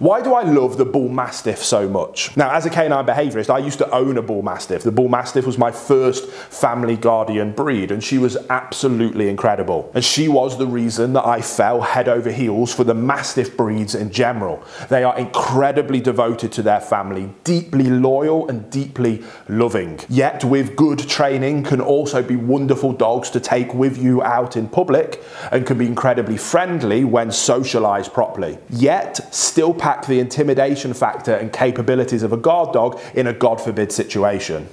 Why do I love the Bull Mastiff so much? Now, as a canine behaviourist, I used to own a Bull Mastiff. The Bull Mastiff was my first family guardian breed, and she was absolutely incredible. And she was the reason that I fell head over heels for the Mastiff breeds in general. They are incredibly devoted to their family, deeply loyal and deeply loving. Yet, with good training, can also be wonderful dogs to take with you out in public and can be incredibly friendly when socialized properly. Yet, still pack the intimidation factor and capabilities of a guard dog in a God forbid situation.